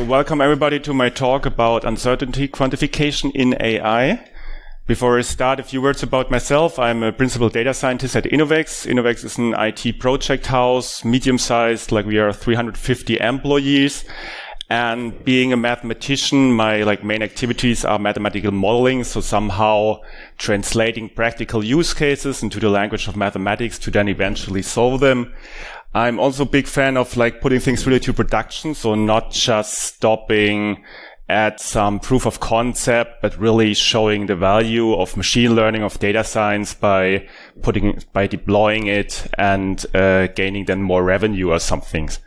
So welcome everybody to my talk about uncertainty quantification in AI. Before I start, a few words about myself. I'm a principal data scientist at Inovex. Inovex is an IT project house, medium-sized, like we are 350 employees. And being a mathematician, my like main activities are mathematical modeling. So somehow translating practical use cases into the language of mathematics to then eventually solve them. I'm also a big fan of like putting things really to production. So not just stopping at some proof of concept, but really showing the value of machine learning, of data science by putting, by deploying it and uh, gaining then more revenue or some things.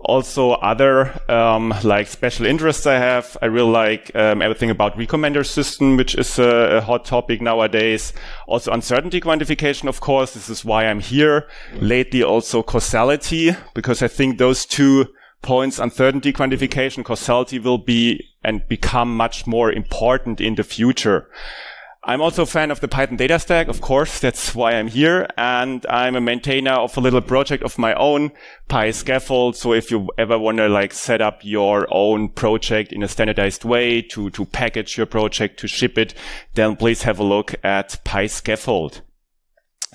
Also other, um, like special interests I have. I really like, um, everything about recommender system, which is a, a, hot topic nowadays. Also uncertainty quantification, of course. This is why I'm here. Lately also causality, because I think those two points, uncertainty quantification, causality will be and become much more important in the future. I'm also a fan of the Python data stack, of course, that's why I'm here. And I'm a maintainer of a little project of my own, PyScaffold. So if you ever want to like set up your own project in a standardized way to, to package your project, to ship it, then please have a look at PyScaffold.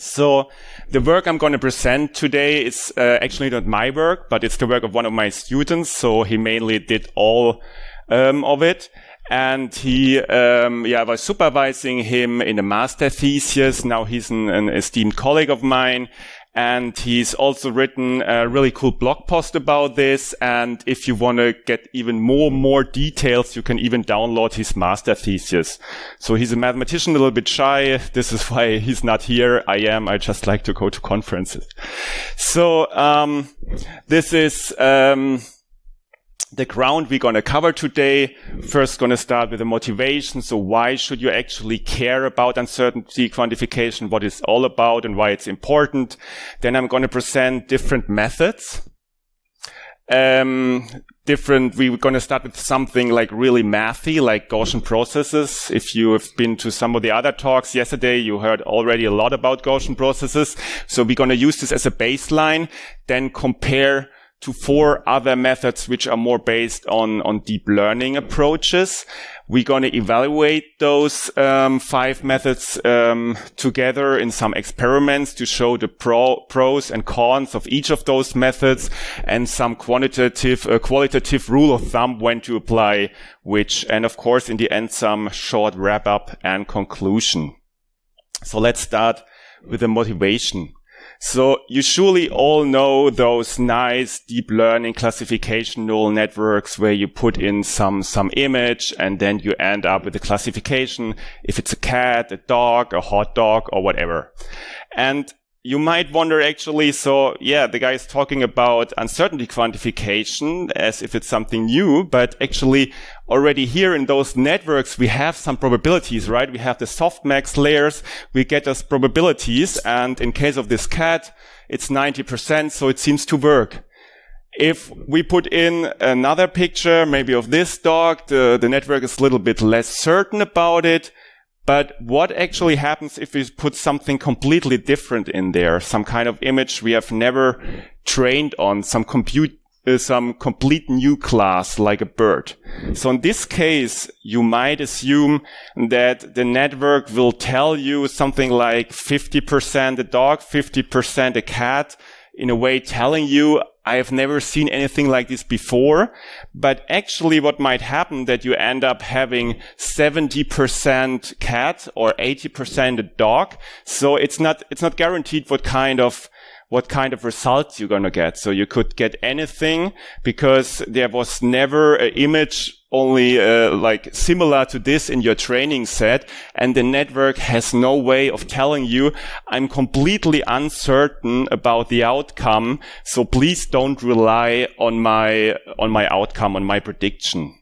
So the work I'm going to present today is uh, actually not my work, but it's the work of one of my students. So he mainly did all um, of it and he um, yeah I was supervising him in a master thesis. Now he's an, an esteemed colleague of mine. And he's also written a really cool blog post about this. And if you want to get even more, more details, you can even download his master thesis. So he's a mathematician, a little bit shy. This is why he's not here. I am. I just like to go to conferences. So, um, this is, um, the ground we're going to cover today. First, going to start with the motivation. So why should you actually care about uncertainty quantification, what it's all about and why it's important? Then I'm going to present different methods. Um, different, we're going to start with something like really mathy, like Gaussian processes. If you have been to some of the other talks yesterday, you heard already a lot about Gaussian processes. So we're going to use this as a baseline, then compare to four other methods which are more based on, on deep learning approaches. We're going to evaluate those um, five methods um, together in some experiments to show the pro pros and cons of each of those methods and some quantitative, uh, qualitative rule of thumb when to apply which. And of course, in the end, some short wrap up and conclusion. So let's start with the motivation. So you surely all know those nice deep learning classification neural networks where you put in some, some image and then you end up with a classification if it's a cat, a dog, a hot dog or whatever. And you might wonder actually, so yeah, the guy is talking about uncertainty quantification as if it's something new, but actually already here in those networks, we have some probabilities, right? We have the softmax layers. We get those probabilities. And in case of this cat, it's 90%. So it seems to work. If we put in another picture, maybe of this dog, the, the network is a little bit less certain about it. But what actually happens if we put something completely different in there? Some kind of image we have never trained on, some compute, uh, some complete new class like a bird. So in this case, you might assume that the network will tell you something like 50% a dog, 50% a cat, in a way telling you I have never seen anything like this before. But actually what might happen that you end up having 70% cat or 80% a dog. So it's not, it's not guaranteed what kind of what kind of results you're going to get. So you could get anything because there was never an image only uh, like similar to this in your training set and the network has no way of telling you i'm completely uncertain about the outcome so please don't rely on my on my outcome on my prediction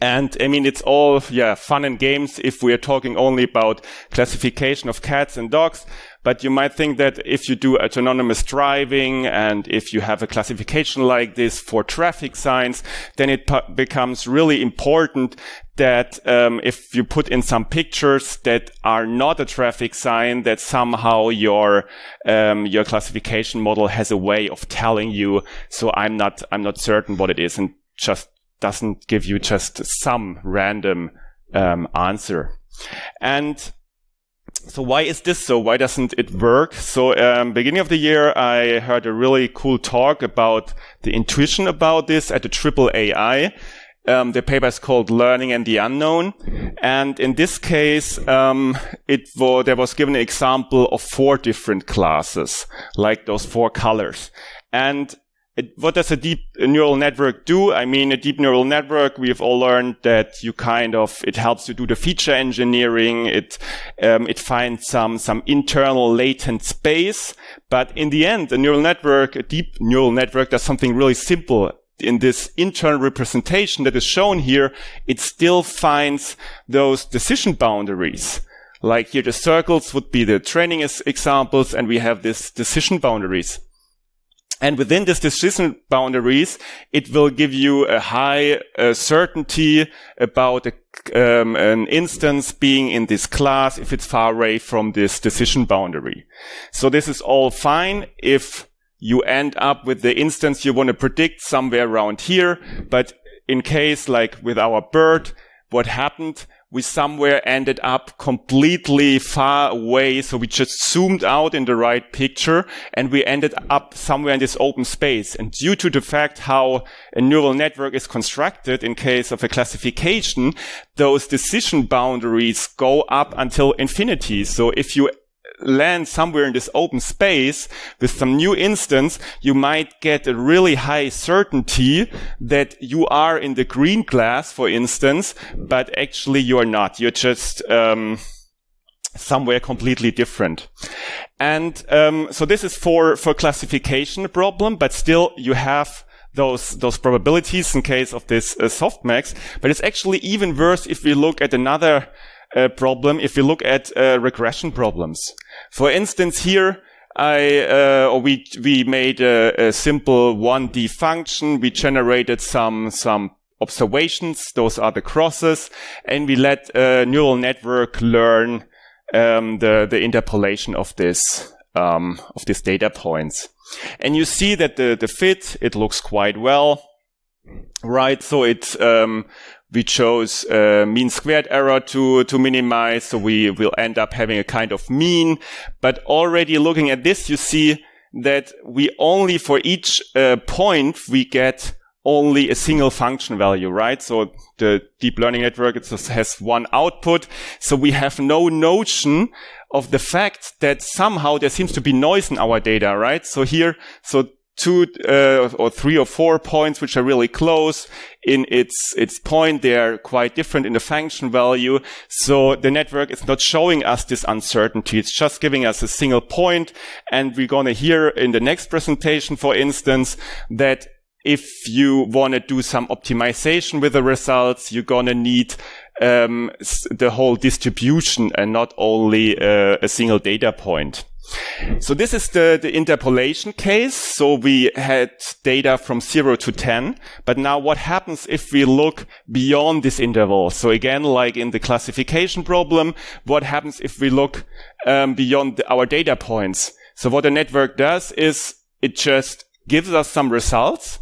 and I mean, it's all, yeah, fun and games if we're talking only about classification of cats and dogs. But you might think that if you do autonomous driving and if you have a classification like this for traffic signs, then it becomes really important that um, if you put in some pictures that are not a traffic sign, that somehow your um, your classification model has a way of telling you. So I'm not I'm not certain what it is. And just doesn't give you just some random um, answer. And so why is this so? Why doesn't it work? So um, beginning of the year, I heard a really cool talk about the intuition about this at the Triple AI. Um, the paper is called Learning and the Unknown. And in this case, um, it there was given an example of four different classes, like those four colors. And it, what does a deep neural network do? I mean, a deep neural network, we've all learned that you kind of, it helps you do the feature engineering. It, um, it finds some, some internal latent space. But in the end, a neural network, a deep neural network does something really simple. In this internal representation that is shown here, it still finds those decision boundaries. Like here, the circles would be the training examples, and we have this decision boundaries. And within this decision boundaries, it will give you a high uh, certainty about a, um, an instance being in this class if it's far away from this decision boundary. So this is all fine if you end up with the instance you want to predict somewhere around here. But in case like with our bird, what happened? We somewhere ended up completely far away. So we just zoomed out in the right picture and we ended up somewhere in this open space. And due to the fact how a neural network is constructed in case of a classification, those decision boundaries go up until infinity. So if you land somewhere in this open space with some new instance, you might get a really high certainty that you are in the green class, for instance, but actually you are not. You're just, um, somewhere completely different. And um, so this is for for classification problem, but still you have those those probabilities in case of this uh, softmax. But it's actually even worse if we look at another uh, problem. If we look at uh, regression problems, for instance, here I uh, or we we made a, a simple 1D function. We generated some some observations. Those are the crosses, and we let a neural network learn um, the the interpolation of this um, of these data points. And you see that the the fit it looks quite well, right? So it um, we chose uh, mean squared error to to minimize so we will end up having a kind of mean but already looking at this you see that we only for each uh, point we get only a single function value, right? So the deep learning network it just has one output. So we have no notion of the fact that somehow there seems to be noise in our data, right? So here, so two uh, or three or four points which are really close. In its its point they are quite different in the function value. So the network is not showing us this uncertainty. It's just giving us a single point. And we're going to hear in the next presentation for instance that if you want to do some optimization with the results you're going to need um, the whole distribution and not only uh, a single data point so this is the, the interpolation case. So we had data from zero to 10, but now what happens if we look beyond this interval? So again, like in the classification problem, what happens if we look um, beyond the, our data points? So what the network does is it just gives us some results.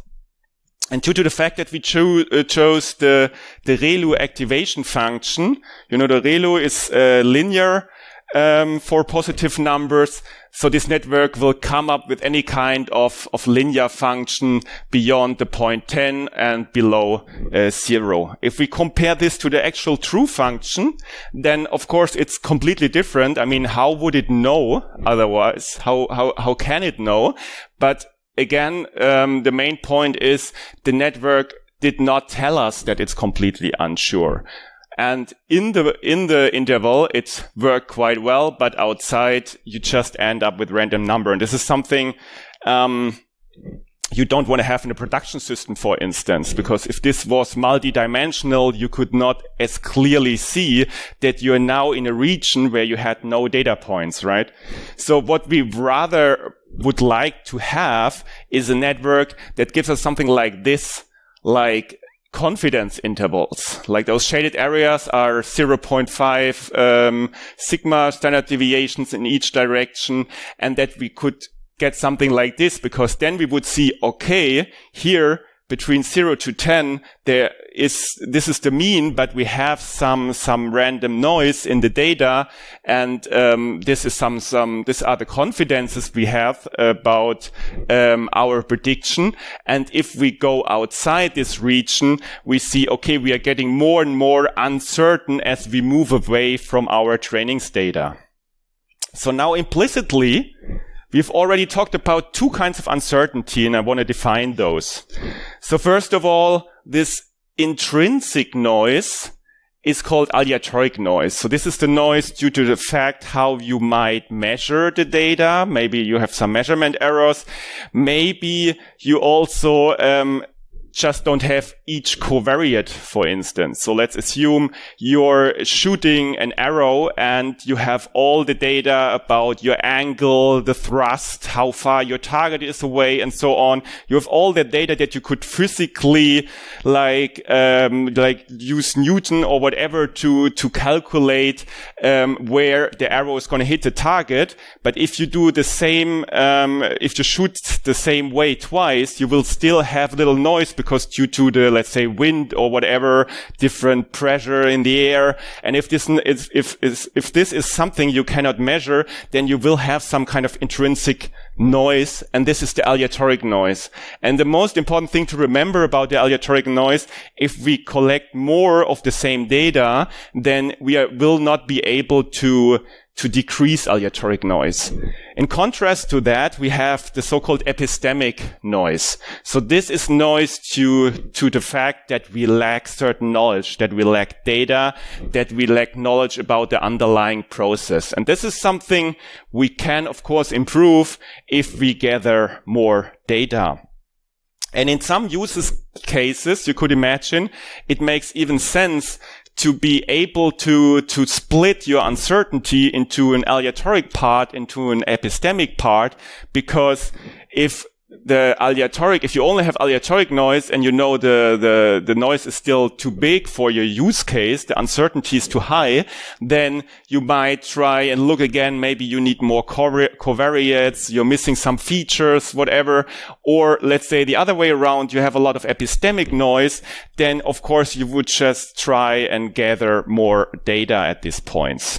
And due to the fact that we cho uh, chose the, the ReLU activation function, you know, the ReLU is uh, linear um, for positive numbers. So this network will come up with any kind of, of linear function beyond the point 10 and below uh, zero. If we compare this to the actual true function, then of course it's completely different. I mean, how would it know otherwise? How, how, how can it know? But again, um, the main point is the network did not tell us that it's completely unsure. And in the, in the interval, it worked quite well, but outside you just end up with random number. And this is something, um, you don't want to have in a production system, for instance, because if this was multi-dimensional, you could not as clearly see that you're now in a region where you had no data points, right? So what we rather would like to have is a network that gives us something like this, like confidence intervals. Like those shaded areas are 0.5 um, sigma standard deviations in each direction, and that we could get something like this because then we would see, okay, here between zero to 10, there is, this is the mean, but we have some, some random noise in the data. And, um, this is some, some, these are the confidences we have about, um, our prediction. And if we go outside this region, we see, okay, we are getting more and more uncertain as we move away from our trainings data. So now implicitly, We've already talked about two kinds of uncertainty and I want to define those. So first of all, this intrinsic noise is called aleatoric noise. So this is the noise due to the fact how you might measure the data. Maybe you have some measurement errors. Maybe you also um, just don't have each covariate, for instance. So let's assume you're shooting an arrow and you have all the data about your angle, the thrust, how far your target is away, and so on. You have all the data that you could physically, like, um, like use Newton or whatever to to calculate um, where the arrow is going to hit the target. But if you do the same, um, if you shoot the same way twice, you will still have little noise because due to the, let's say, wind or whatever, different pressure in the air. And if this is, if, if, if this is something you cannot measure, then you will have some kind of intrinsic noise. And this is the aleatoric noise. And the most important thing to remember about the aleatoric noise, if we collect more of the same data, then we are, will not be able to to decrease aleatoric noise. In contrast to that, we have the so-called epistemic noise. So this is noise due to the fact that we lack certain knowledge, that we lack data, that we lack knowledge about the underlying process. And this is something we can, of course, improve if we gather more data. And in some uses cases, you could imagine, it makes even sense to be able to, to split your uncertainty into an aleatoric part, into an epistemic part, because if the aleatoric, if you only have aleatoric noise and you know the, the, the noise is still too big for your use case, the uncertainty is too high, then you might try and look again. Maybe you need more covariates. You're missing some features, whatever. Or let's say the other way around, you have a lot of epistemic noise. Then of course you would just try and gather more data at these points.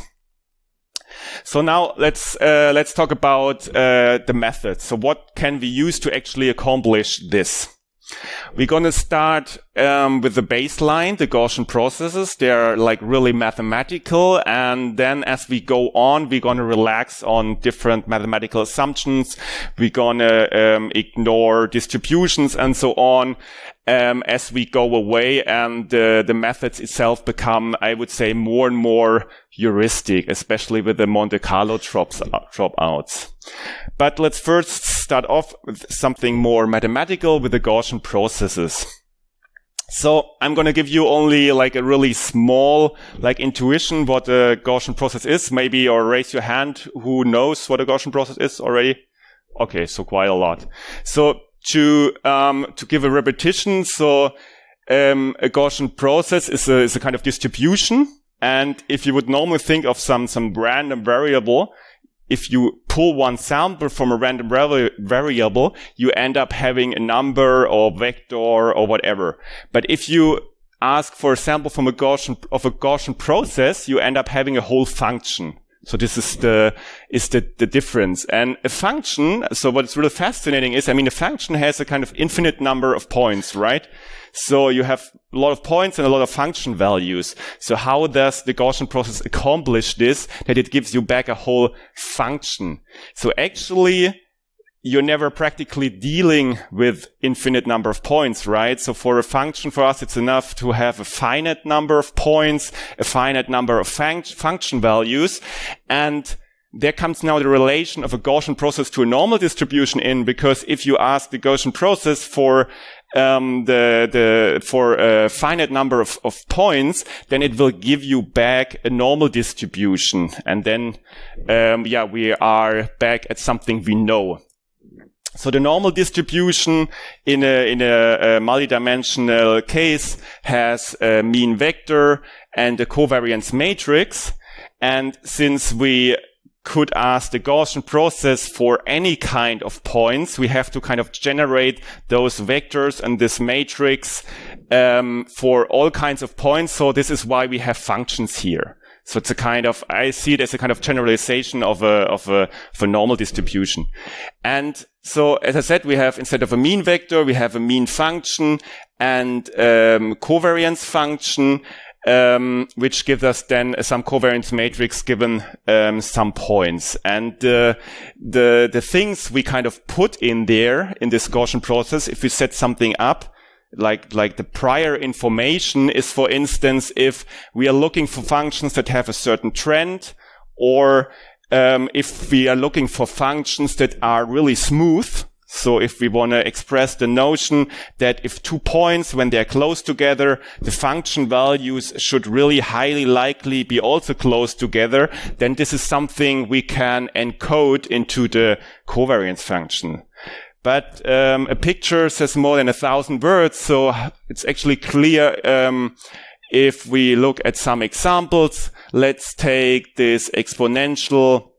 So now let's uh, let's talk about uh, the method. So what can we use to actually accomplish this? We're going to start um, with the baseline, the Gaussian processes. They're like really mathematical. And then as we go on, we're going to relax on different mathematical assumptions. We're going to um, ignore distributions and so on um, as we go away and uh, the methods itself become, I would say, more and more heuristic, especially with the Monte Carlo drops, uh, dropouts. But let's first start off with something more mathematical with the Gaussian processes. So I'm going to give you only like a really small like intuition what a Gaussian process is. Maybe or raise your hand who knows what a Gaussian process is already. Okay, so quite a lot. So to um, to give a repetition. So um, a Gaussian process is a, is a kind of distribution. And if you would normally think of some some random variable, if you pull one sample from a random variable, you end up having a number or vector or whatever. But if you ask for a sample from a Gaussian of a Gaussian process, you end up having a whole function. So this is the, is the, the difference. And a function, so what's really fascinating is, I mean, a function has a kind of infinite number of points, right? So you have a lot of points and a lot of function values. So how does the Gaussian process accomplish this? That it gives you back a whole function. So actually, you're never practically dealing with infinite number of points, right? So for a function for us, it's enough to have a finite number of points, a finite number of func function values. And there comes now the relation of a Gaussian process to a normal distribution in, because if you ask the Gaussian process for um, the the for a finite number of, of points, then it will give you back a normal distribution, and then um, yeah, we are back at something we know. So the normal distribution in a, in a, a multidimensional case has a mean vector and a covariance matrix. And since we could ask the Gaussian process for any kind of points. We have to kind of generate those vectors and this matrix um, for all kinds of points. So this is why we have functions here. So it's a kind of, I see it as a kind of generalization of a, of a, of a normal distribution. And so, as I said, we have, instead of a mean vector, we have a mean function and, um, covariance function um, which gives us then some covariance matrix given um, some points. And uh, the the things we kind of put in there in this Gaussian process, if we set something up, like like the prior information is, for instance, if we are looking for functions that have a certain trend, or um, if we are looking for functions that are really smooth, so if we want to express the notion that if two points, when they're close together, the function values should really highly likely be also close together, then this is something we can encode into the covariance function. But um, a picture says more than a thousand words, so it's actually clear um, if we look at some examples. Let's take this exponential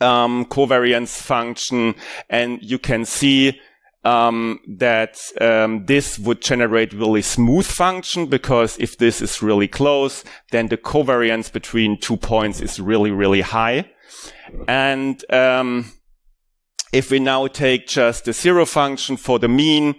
um, covariance function, and you can see um, that um, this would generate really smooth function because if this is really close, then the covariance between two points is really, really high. And um, if we now take just the zero function for the mean,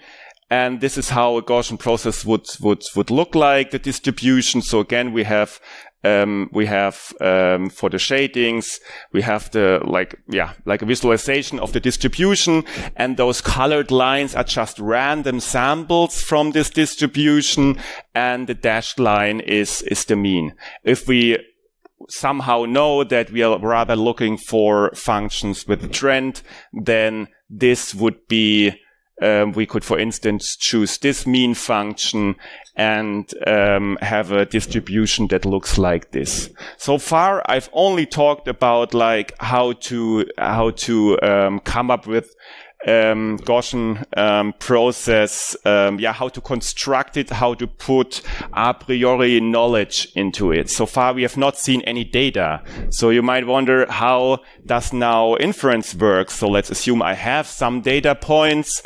and this is how a Gaussian process would, would, would look like, the distribution. So again, we have um, we have um, for the shadings, we have the like yeah like a visualization of the distribution, and those colored lines are just random samples from this distribution, and the dashed line is is the mean. If we somehow know that we are rather looking for functions with a trend, then this would be um, we could, for instance, choose this mean function and um, have a distribution that looks like this. So far, I've only talked about like how to how to um, come up with um, Gaussian um, process, um, yeah, how to construct it, how to put a priori knowledge into it. So far, we have not seen any data. So you might wonder, how does now inference work? So let's assume I have some data points.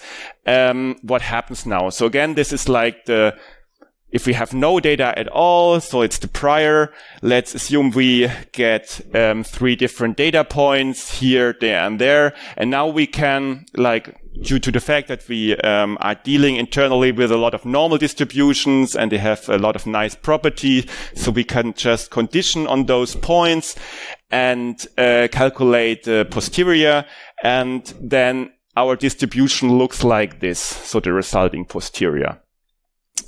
Um, what happens now? So again, this is like the if we have no data at all, so it's the prior, let's assume we get um, three different data points here, there, and there. And now we can, like, due to the fact that we um, are dealing internally with a lot of normal distributions and they have a lot of nice property, so we can just condition on those points and uh, calculate the posterior. And then our distribution looks like this, so the resulting posterior.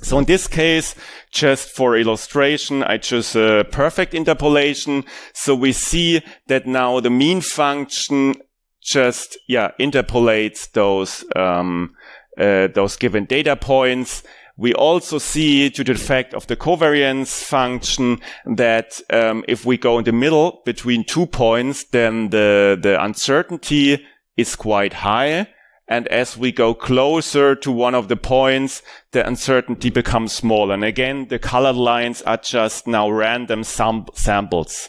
So in this case, just for illustration, I choose a perfect interpolation. So we see that now the mean function just, yeah, interpolates those, um, uh, those given data points. We also see due to the effect of the covariance function that um, if we go in the middle between two points, then the, the uncertainty is quite high. And as we go closer to one of the points, the uncertainty becomes small. And again, the colored lines are just now random sam samples.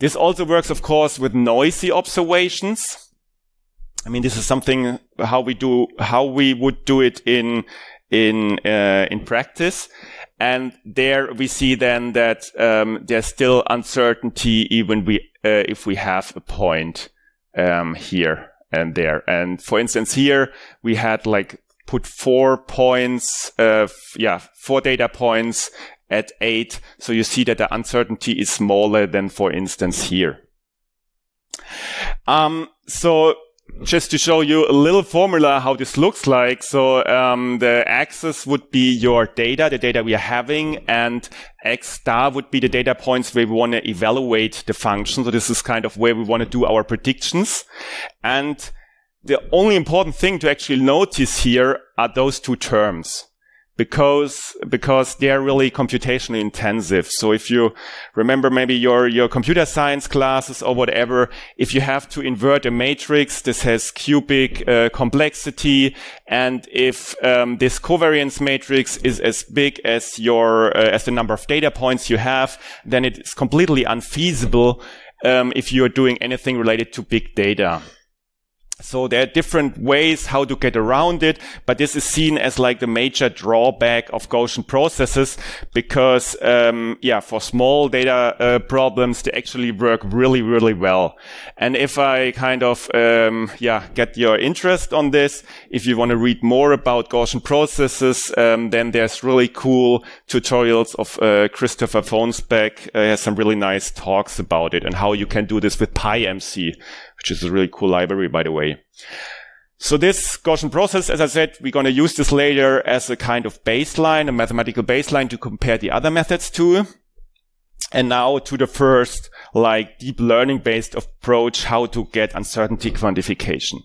This also works, of course, with noisy observations. I mean, this is something how we do, how we would do it in, in, uh, in practice. And there we see then that, um, there's still uncertainty even we, uh, if we have a point, um, here and there. And for instance, here we had like put four points, uh, yeah, four data points at eight. So you see that the uncertainty is smaller than, for instance, here. Um, so just to show you a little formula how this looks like. So um, the axis would be your data, the data we are having, and x star would be the data points where we want to evaluate the function. So this is kind of where we want to do our predictions. And the only important thing to actually notice here are those two terms because because they're really computationally intensive. So if you remember maybe your your computer science classes or whatever, if you have to invert a matrix, this has cubic uh, complexity, and if um, this covariance matrix is as big as your uh, as the number of data points you have, then it is completely unfeasible um, if you're doing anything related to big data. So there are different ways how to get around it, but this is seen as like the major drawback of Gaussian processes because, um, yeah, for small data uh, problems, they actually work really, really well. And if I kind of, um, yeah, get your interest on this, if you want to read more about Gaussian processes, um, then there's really cool tutorials of uh, Christopher Fonnesbeck. Uh, has some really nice talks about it and how you can do this with PyMC which is a really cool library, by the way. So this Gaussian process, as I said, we're going to use this later as a kind of baseline, a mathematical baseline to compare the other methods to. And now to the first, like deep learning based approach, how to get uncertainty quantification.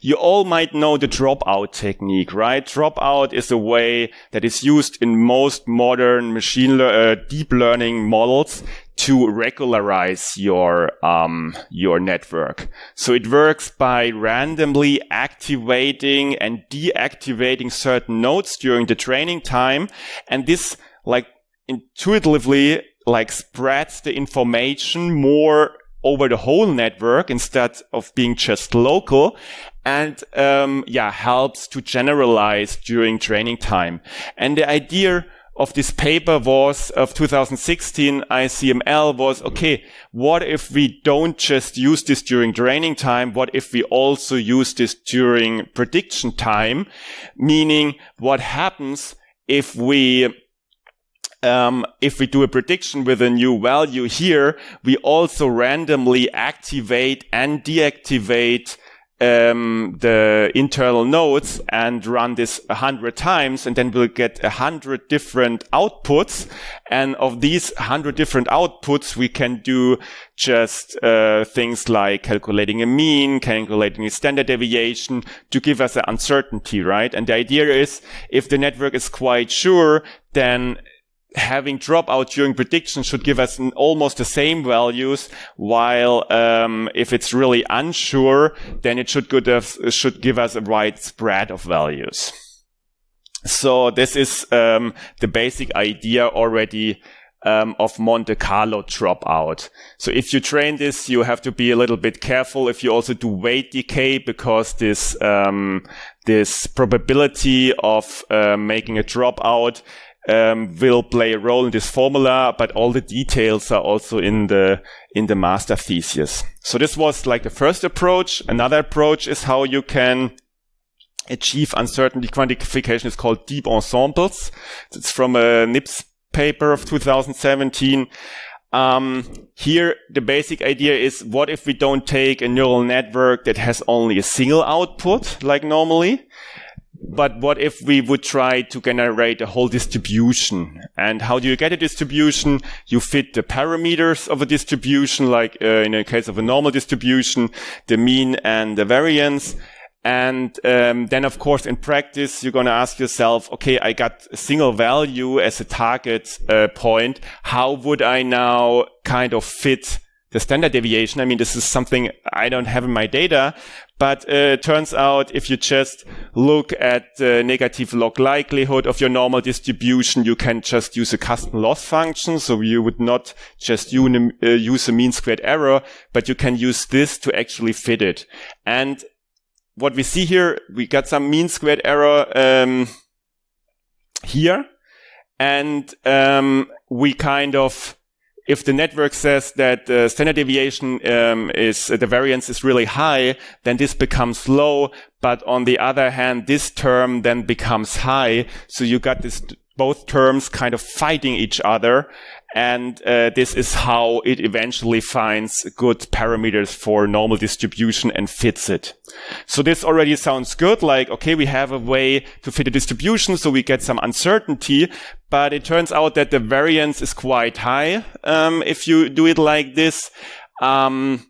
You all might know the dropout technique, right? Dropout is a way that is used in most modern machine le- uh, deep learning models to regularize your um, your network. So it works by randomly activating and deactivating certain nodes during the training time, and this like intuitively like spreads the information more over the whole network instead of being just local and um, yeah helps to generalize during training time and the idea of this paper was of 2016 ICML was, okay, what if we don't just use this during training time? What if we also use this during prediction time? Meaning what happens if we um, if we do a prediction with a new value here, we also randomly activate and deactivate um, the internal nodes and run this a hundred times, and then we'll get a hundred different outputs. And of these hundred different outputs, we can do just uh, things like calculating a mean, calculating a standard deviation to give us an uncertainty, right? And the idea is, if the network is quite sure, then having dropout during prediction should give us almost the same values, while um, if it's really unsure, then it should, should give us a wide spread of values. So this is um, the basic idea already um, of Monte Carlo dropout. So if you train this, you have to be a little bit careful if you also do weight decay because this um, this probability of uh, making a dropout um, will play a role in this formula, but all the details are also in the in the master thesis. So this was like the first approach. Another approach is how you can achieve uncertainty quantification. It's called deep ensembles. It's from a NIPS paper of 2017. Um, here, the basic idea is what if we don't take a neural network that has only a single output, like normally, but what if we would try to generate a whole distribution? And how do you get a distribution? You fit the parameters of a distribution, like uh, in a case of a normal distribution, the mean and the variance. And um, then, of course, in practice, you're going to ask yourself, okay, I got a single value as a target uh, point. How would I now kind of fit the standard deviation. I mean, this is something I don't have in my data, but uh, turns out if you just look at the negative log likelihood of your normal distribution, you can just use a custom loss function. So you would not just uh, use a mean squared error, but you can use this to actually fit it. And what we see here, we got some mean squared error um, here. And um, we kind of if the network says that the standard deviation um, is uh, the variance is really high, then this becomes low. But on the other hand, this term then becomes high. So you got this both terms kind of fighting each other. And uh, this is how it eventually finds good parameters for normal distribution and fits it. So this already sounds good. Like, okay, we have a way to fit a distribution. So we get some uncertainty, but it turns out that the variance is quite high. Um, if you do it like this, um,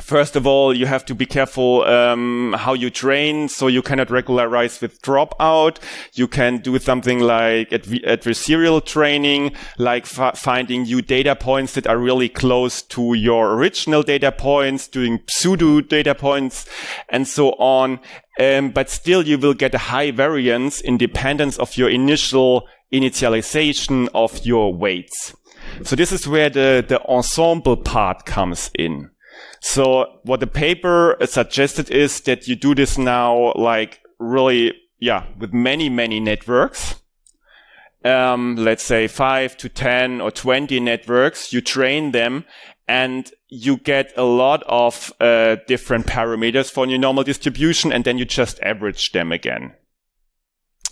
First of all, you have to be careful um, how you train, so you cannot regularize with dropout. You can do something like adversarial training, like finding new data points that are really close to your original data points, doing pseudo data points, and so on. Um, but still, you will get a high variance in dependence of your initial initialization of your weights. So this is where the, the ensemble part comes in. So what the paper suggested is that you do this now like really, yeah, with many, many networks. Um, let's say five to 10 or 20 networks, you train them and you get a lot of uh, different parameters for your normal distribution and then you just average them again.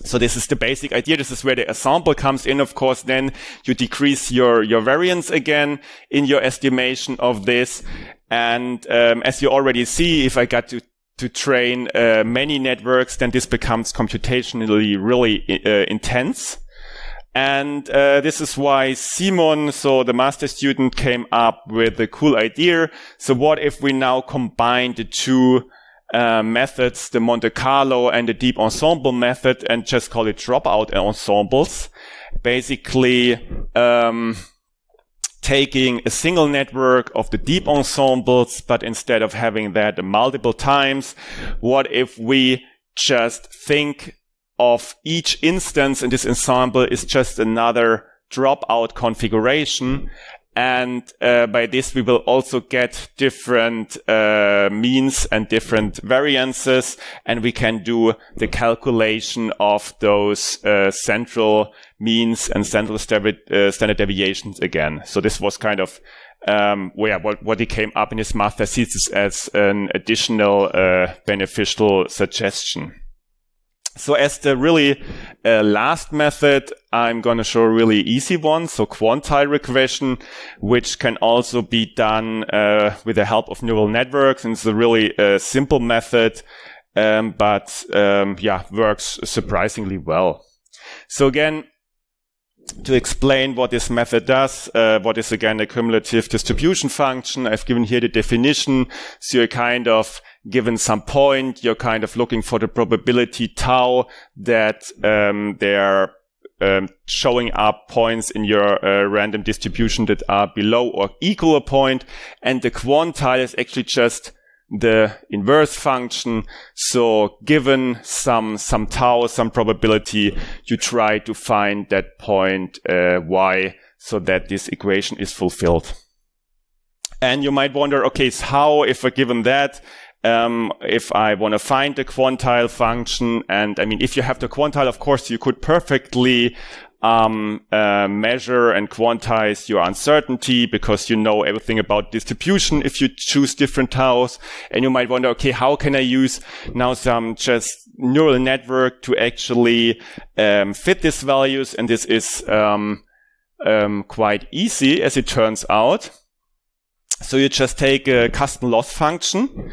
So this is the basic idea. This is where the ensemble comes in. Of course, then you decrease your, your variance again in your estimation of this. And um, as you already see, if I got to to train uh, many networks, then this becomes computationally really uh, intense. And uh, this is why Simon, so the master student, came up with a cool idea. So what if we now combine the two uh, methods, the Monte Carlo and the deep ensemble method, and just call it dropout ensembles? Basically, um, taking a single network of the deep ensembles, but instead of having that multiple times, what if we just think of each instance in this ensemble is just another dropout configuration. And uh, by this, we will also get different uh, means and different variances, and we can do the calculation of those uh, central means and central uh, standard deviations again. So this was kind of um, yeah, what, what he came up in his master thesis as an additional uh, beneficial suggestion. So as the really uh, last method, I'm going to show a really easy one. So quantile regression, which can also be done uh, with the help of neural networks. And it's a really uh, simple method, um, but um, yeah, works surprisingly well. So again, to explain what this method does, uh, what is again a cumulative distribution function, I've given here the definition. So you're kind of given some point, you're kind of looking for the probability tau that um, they're um, showing up points in your uh, random distribution that are below or equal a point, and the quantile is actually just the inverse function. So given some, some tau, some probability, you try to find that point uh, y so that this equation is fulfilled. And you might wonder, okay, so how, if we're given that, um, if I want to find the quantile function. And I mean, if you have the quantile, of course, you could perfectly um, uh, measure and quantize your uncertainty because you know everything about distribution if you choose different taus. And you might wonder, okay, how can I use now some just neural network to actually um, fit these values? And this is um, um, quite easy as it turns out. So you just take a custom loss function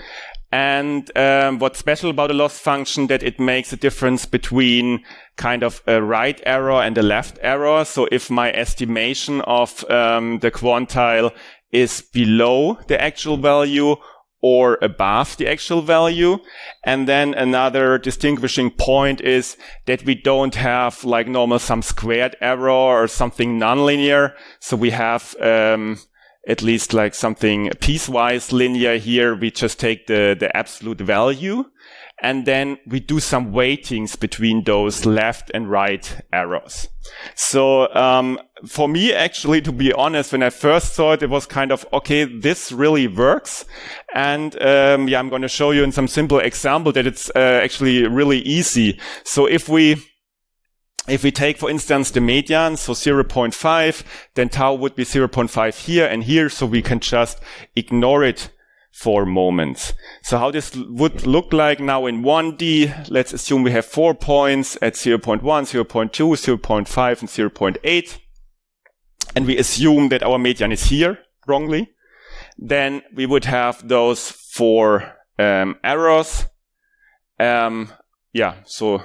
and um, what's special about a loss function that it makes a difference between kind of a right error and a left error. So if my estimation of um, the quantile is below the actual value or above the actual value. And then another distinguishing point is that we don't have like normal sum squared error or something nonlinear. So we have um, at least like something piecewise linear here. We just take the, the absolute value and then we do some weightings between those left and right arrows. So, um, for me, actually, to be honest, when I first saw it, it was kind of, okay, this really works. And, um, yeah, I'm going to show you in some simple example that it's uh, actually really easy. So if we, if we take, for instance, the median, so 0.5, then tau would be 0.5 here and here, so we can just ignore it for moments. So how this would look like now in 1D, let's assume we have four points at 0.1, 0.2, 0.5, and 0.8. And we assume that our median is here wrongly. Then we would have those four um, errors. Um, yeah, so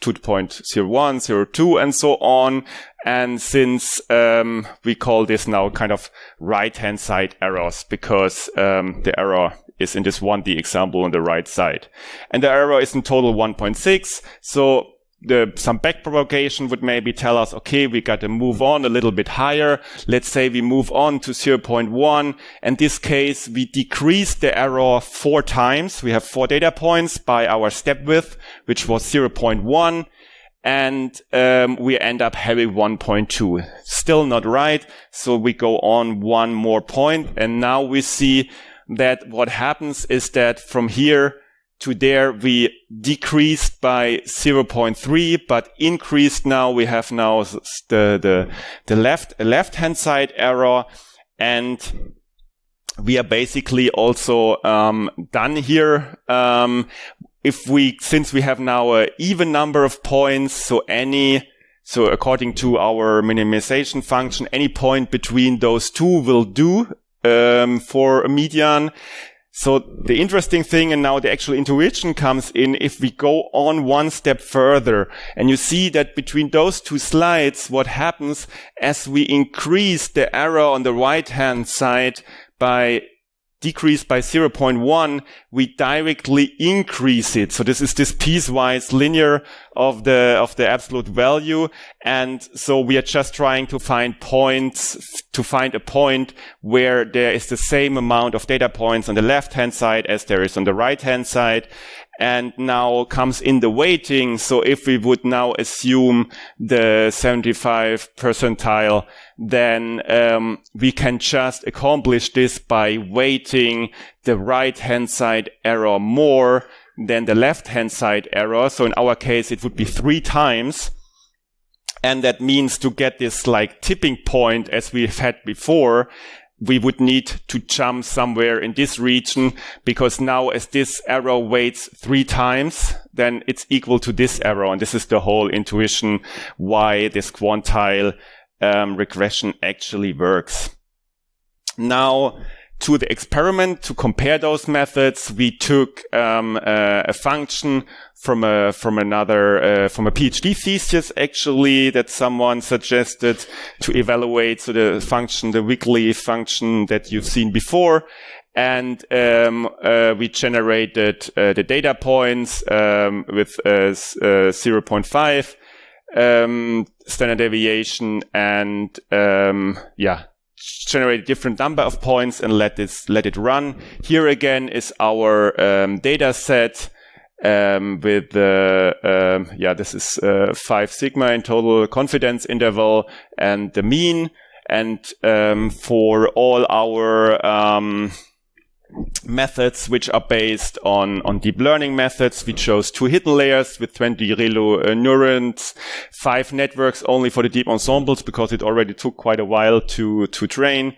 to the point 01, 02, and so on. And since um, we call this now kind of right-hand side errors because um, the error is in this 1D example on the right side. And the error is in total 1.6. So the, some backpropagation would maybe tell us, okay, we got to move on a little bit higher. Let's say we move on to 0.1. In this case, we decrease the error four times. We have four data points by our step width, which was 0.1. and um, we end up having 1.2. Still not right. So we go on one more point, and now we see that what happens is that from here to there we decreased by 0.3, but increased now. We have now the the the left left hand side error, and we are basically also um, done here. Um, if we, since we have now a even number of points, so any, so according to our minimization function, any point between those two will do um, for a median. So the interesting thing, and now the actual intuition comes in, if we go on one step further, and you see that between those two slides, what happens as we increase the error on the right-hand side by decrease by 0.1, we directly increase it. So this is this piecewise linear of the, of the absolute value. And so we are just trying to find points, to find a point where there is the same amount of data points on the left hand side as there is on the right hand side and now comes in the weighting. So if we would now assume the 75 percentile, then um, we can just accomplish this by weighting the right hand side error more than the left hand side error. So in our case, it would be three times. And that means to get this like tipping point as we've had before, we would need to jump somewhere in this region because now as this arrow weights three times, then it's equal to this arrow. And this is the whole intuition why this quantile um, regression actually works. Now, to the experiment to compare those methods, we took um, a function from a from another uh, from a PhD thesis actually that someone suggested to evaluate so the function the weekly function that you've seen before. And um, uh, we generated uh, the data points um, with uh, uh, 0.5 um, standard deviation and um, yeah generate a different number of points and let this let it run. Here again is our um, data set um, with the um, yeah this is uh, five sigma in total confidence interval and the mean and um, for all our um, methods which are based on, on deep learning methods. We chose two hidden layers with 20 ReLU uh, neurons, five networks only for the deep ensembles because it already took quite a while to, to train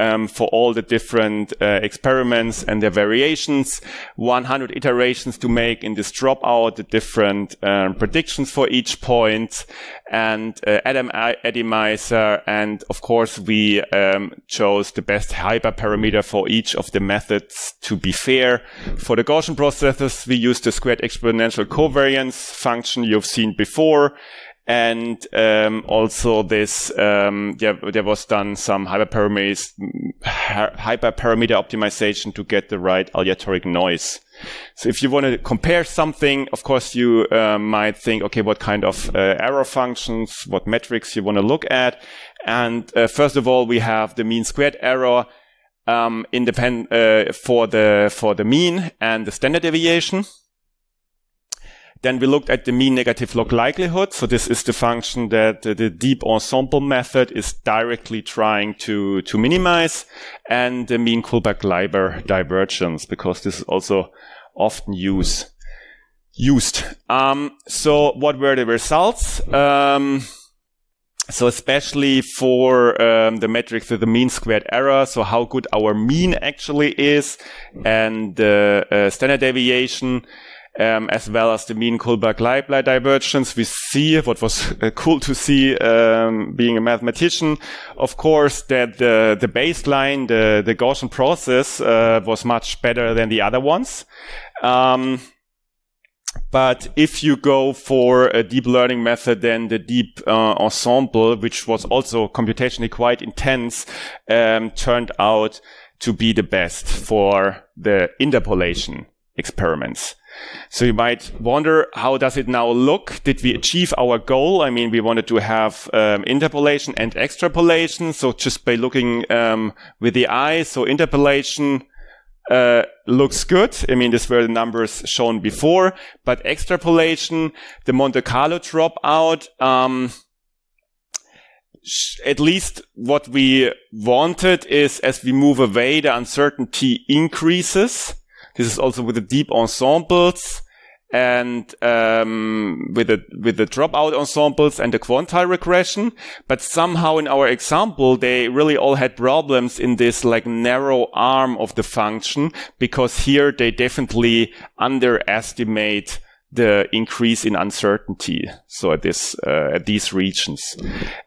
um, for all the different uh, experiments and their variations, 100 iterations to make in this dropout, the different um, predictions for each point, and uh, Adam optimizer. And of course, we um, chose the best hyperparameter for each of the methods to be fair. For the Gaussian processes, we used the squared exponential covariance function you've seen before and um, also this um, yeah, there was done some hyperparameters hyperparameter optimization to get the right aleatoric noise. So if you want to compare something, of course you uh, might think, okay, what kind of uh, error functions, what metrics you want to look at, and uh, first of all we have the mean squared error. Um, independent uh, for the for the mean and the standard deviation. Then we looked at the mean negative log likelihood. So this is the function that uh, the deep ensemble method is directly trying to, to minimize and the mean Kullback-Leibler divergence because this is also often used. Used. Um, so what were the results? Um, so especially for um, the metrics with the mean squared error, so how good our mean actually is, and the uh, standard deviation, um, as well as the mean Kullback-Leibler divergence. We see what was uh, cool to see um, being a mathematician, of course, that the, the baseline, the, the Gaussian process uh, was much better than the other ones. Um, but if you go for a deep learning method, then the deep uh, ensemble, which was also computationally quite intense, um, turned out to be the best for the interpolation experiments. So you might wonder, how does it now look? Did we achieve our goal? I mean, we wanted to have um, interpolation and extrapolation. So just by looking um, with the eye, so interpolation uh, looks good. I mean, these were the numbers shown before, but extrapolation, the Monte Carlo dropout, um, at least what we wanted is as we move away, the uncertainty increases. This is also with the deep ensembles and um, with the with the dropout ensembles and the quantile regression. But somehow in our example, they really all had problems in this like narrow arm of the function because here they definitely underestimate the increase in uncertainty. So at this, uh, at these regions.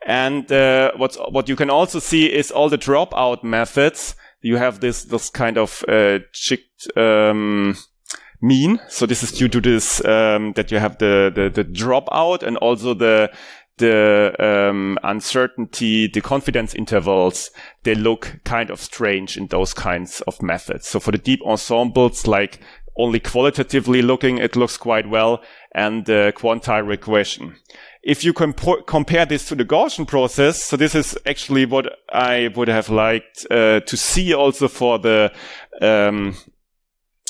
And, uh, what's, what you can also see is all the dropout methods. You have this, this kind of, uh, chicked, um, mean. So this is due to this, um, that you have the, the, the dropout and also the, the um, uncertainty, the confidence intervals, they look kind of strange in those kinds of methods. So for the deep ensembles, like only qualitatively looking, it looks quite well, and the quantile regression. If you comp- compare this to the Gaussian process, so this is actually what I would have liked uh, to see also for the um,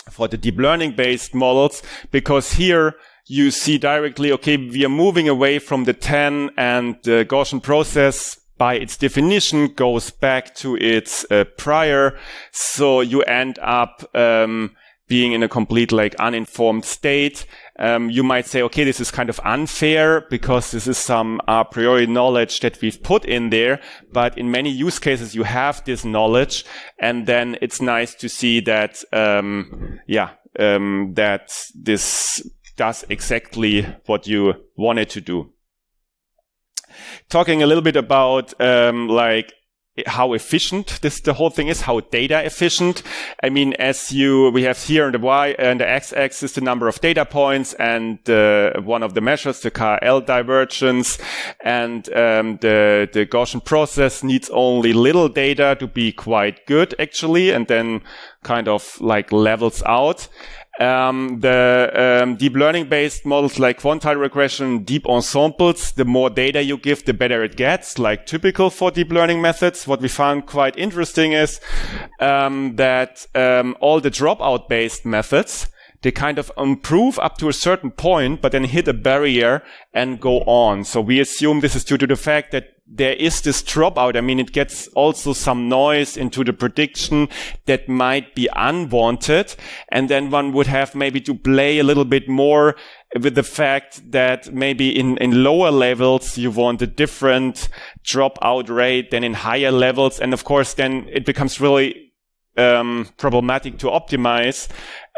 for the deep learning based models, because here you see directly, okay, we are moving away from the 10 and the Gaussian process by its definition goes back to its uh, prior. So you end up um, being in a complete like uninformed state. Um, you might say, okay, this is kind of unfair because this is some a priori knowledge that we've put in there. But in many use cases, you have this knowledge, and then it's nice to see that, um, yeah, um, that this does exactly what you wanted to do. Talking a little bit about um, like how efficient this the whole thing is, how data efficient. I mean, as you we have here on the y and the x-axis the number of data points and uh, one of the measures, the KL divergence, and um, the the Gaussian process needs only little data to be quite good actually, and then kind of like levels out. Um, the um, deep learning based models like quantile regression, deep ensembles, the more data you give, the better it gets, like typical for deep learning methods. What we found quite interesting is um, that um, all the dropout based methods, they kind of improve up to a certain point, but then hit a barrier and go on. So we assume this is due to the fact that there is this dropout. I mean, it gets also some noise into the prediction that might be unwanted. And then one would have maybe to play a little bit more with the fact that maybe in, in lower levels, you want a different dropout rate than in higher levels. And of course, then it becomes really um, problematic to optimize.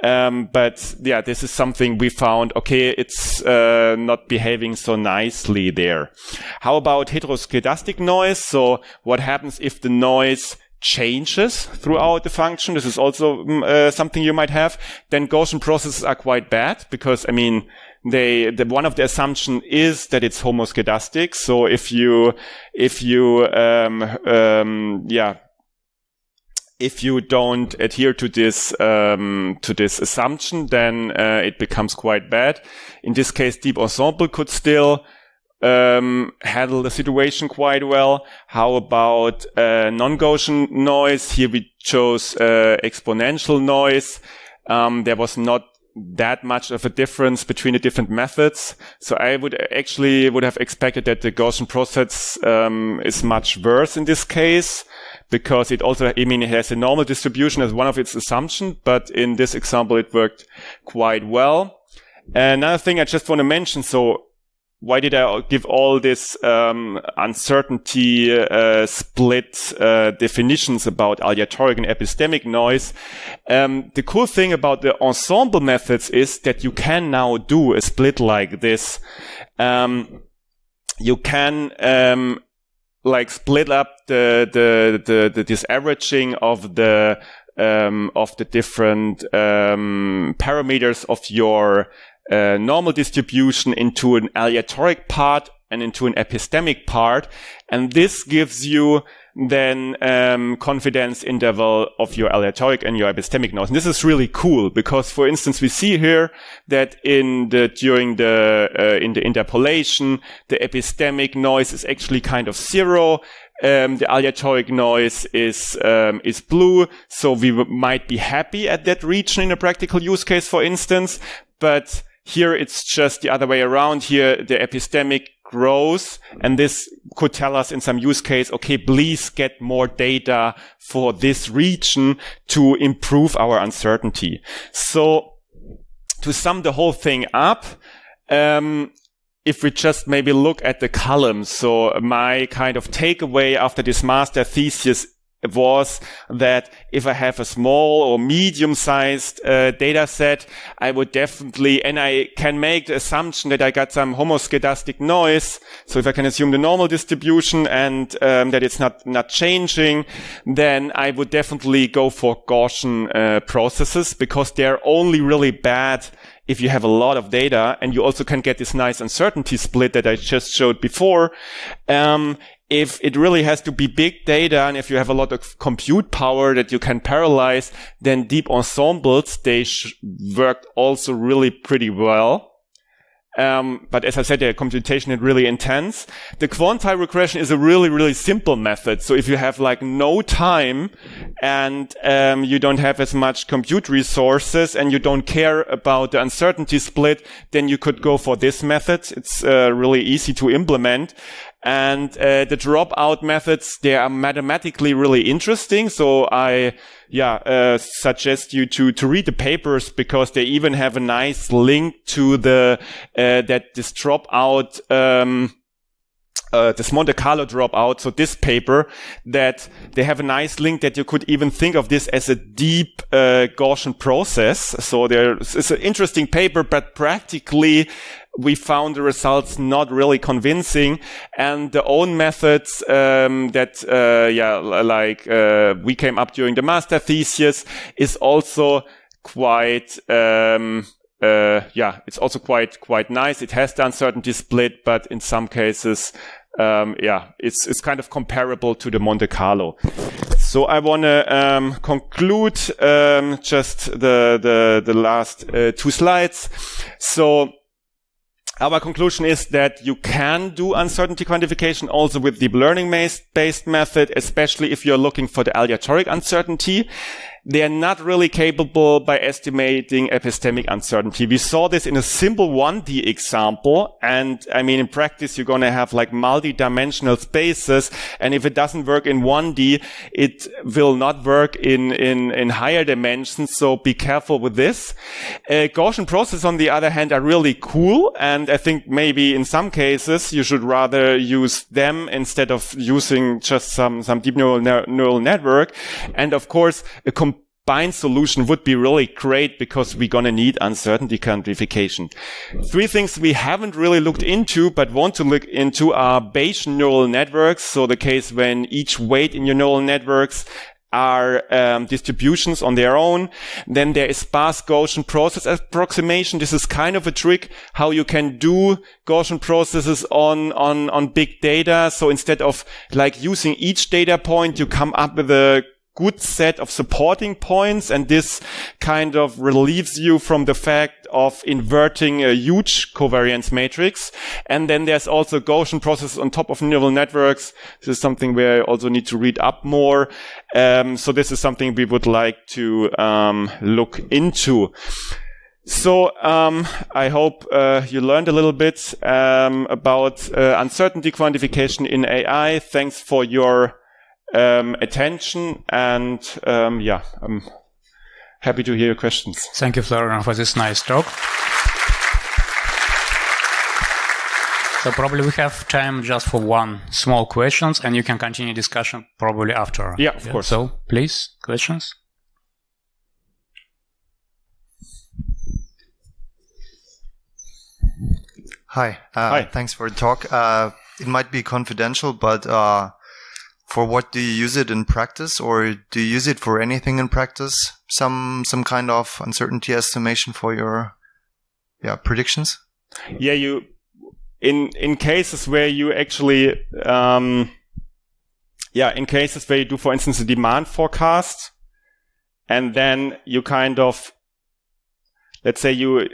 Um, but yeah, this is something we found. Okay, it's uh, not behaving so nicely there. How about heteroscedastic noise? So what happens if the noise changes throughout the function? This is also mm, uh, something you might have. Then Gaussian processes are quite bad because I mean they the, one of the assumption is that it's homoscedastic. So if you if you um, um, yeah if you don't adhere to this um, to this assumption, then uh, it becomes quite bad. In this case, Deep Ensemble could still um, handle the situation quite well. How about uh, non-Gaussian noise? Here we chose uh, exponential noise. Um, there was not that much of a difference between the different methods. So I would actually would have expected that the Gaussian process um, is much worse in this case because it also, I mean, it has a normal distribution as one of its assumptions, but in this example, it worked quite well. Another thing I just want to mention, so why did I give all this um, uncertainty uh, split uh, definitions about aleatoric and epistemic noise? Um, the cool thing about the ensemble methods is that you can now do a split like this. Um, you can um, like split up the the the, the this averaging of the um, of the different um, parameters of your uh, normal distribution into an aleatoric part and into an epistemic part, and this gives you then um, confidence interval of your aleatoric and your epistemic noise. And this is really cool because, for instance, we see here that in the during the uh, in the interpolation, the epistemic noise is actually kind of zero. um, the aleatoric noise is um, is blue. So we might be happy at that region in a practical use case, for instance. But here it's just the other way around. Here the epistemic grows and this could tell us in some use case, okay, please get more data for this region to improve our uncertainty. So to sum the whole thing up, um, if we just maybe look at the columns, so my kind of takeaway after this master thesis was that if I have a small or medium sized uh, data set, I would definitely, and I can make the assumption that I got some homoscedastic noise. So if I can assume the normal distribution and um, that it's not, not changing, then I would definitely go for Gaussian uh, processes because they're only really bad if you have a lot of data and you also can get this nice uncertainty split that I just showed before. Um, if it really has to be big data and if you have a lot of compute power that you can parallelize, then deep ensembles, they work also really pretty well. Um, but as I said, the computation is really intense. The quantile regression is a really, really simple method. So if you have like no time and um, you don't have as much compute resources and you don't care about the uncertainty split, then you could go for this method. It's uh, really easy to implement. And uh, the dropout methods, they are mathematically really interesting. So I, yeah, uh, suggest you to to read the papers because they even have a nice link to the uh, that this dropout. Um, uh, this Monte Carlo dropout, so this paper, that they have a nice link that you could even think of this as a deep uh, Gaussian process. So there's it's an interesting paper, but practically we found the results not really convincing and the own methods um, that uh, yeah like uh, we came up during the master thesis is also quite um, uh, yeah it's also quite quite nice. It has the uncertainty split but in some cases um, yeah it's it's kind of comparable to the Monte Carlo. So I want to um, conclude um, just the the the last uh, two slides. So our conclusion is that you can do uncertainty quantification also with deep learning based method, especially if you're looking for the aleatoric uncertainty they are not really capable by estimating epistemic uncertainty. We saw this in a simple 1D example. And I mean, in practice, you're going to have like multi-dimensional spaces. And if it doesn't work in 1D, it will not work in, in, in higher dimensions. So be careful with this. Uh, Gaussian processes, on the other hand, are really cool. And I think maybe in some cases, you should rather use them instead of using just some, some deep neural, neural network. And of course, a combined solution would be really great because we're going to need uncertainty quantification. Three things we haven't really looked into, but want to look into are Bayesian neural networks. So the case when each weight in your neural networks are um, distributions on their own. Then there is sparse Gaussian process approximation. This is kind of a trick how you can do Gaussian processes on, on, on big data. So instead of like using each data point, you come up with a good set of supporting points and this kind of relieves you from the fact of inverting a huge covariance matrix. And then there's also Gaussian processes on top of neural networks. This is something where I also need to read up more. Um, so this is something we would like to um, look into. So um, I hope uh, you learned a little bit um, about uh, uncertainty quantification in AI. Thanks for your um, attention. And um, yeah, I'm happy to hear your questions. Thank you, Florian, for this nice talk. So probably we have time just for one small questions, and you can continue discussion probably after. Yeah, of yeah. course. So please, questions. Hi. Uh, Hi. Thanks for the talk. Uh, it might be confidential, but uh, for what do you use it in practice or do you use it for anything in practice? Some some kind of uncertainty estimation for your yeah predictions? Yeah you in in cases where you actually um yeah in cases where you do for instance a demand forecast and then you kind of let's say you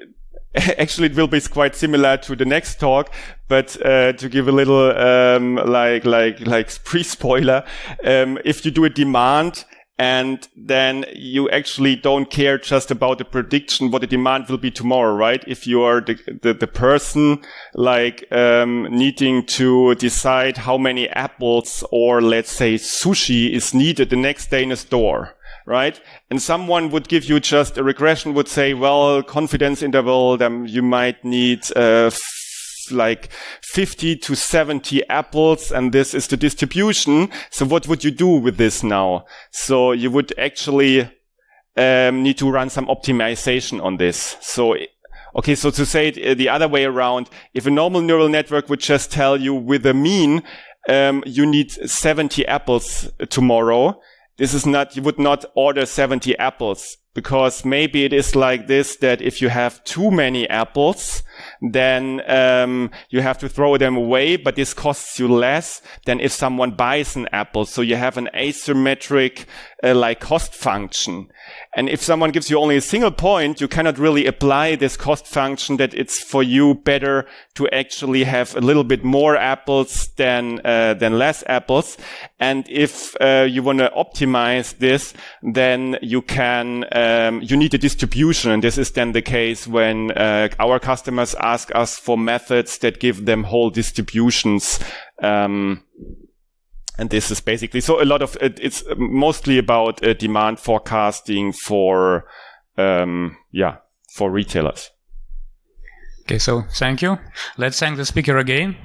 actually it will be quite similar to the next talk, but uh, to give a little um, like like like pre spoiler, um, if you do a demand and then you actually don't care just about the prediction what the demand will be tomorrow, right? If you are the, the, the person like um, needing to decide how many apples or let's say sushi is needed the next day in a store, right? And someone would give you just a regression would say, well, confidence interval, then you might need uh, like 50 to 70 apples and this is the distribution. So what would you do with this now? So you would actually um, need to run some optimization on this. So Okay, so to say it uh, the other way around, if a normal neural network would just tell you with a mean, um, you need 70 apples tomorrow, this is not, you would not order 70 apples because maybe it is like this that if you have too many apples, then um, you have to throw them away, but this costs you less than if someone buys an apple. So you have an asymmetric uh, like cost function. And if someone gives you only a single point, you cannot really apply this cost function that it's for you better to actually have a little bit more apples than uh, than less apples. And if uh, you want to optimize this, then you can um, you need a distribution, and this is then the case when uh, our customers ask us for methods that give them whole distributions. Um, and this is basically so a lot of it, it's mostly about uh, demand forecasting for um, yeah for retailers. Okay so thank you. Let's thank the speaker again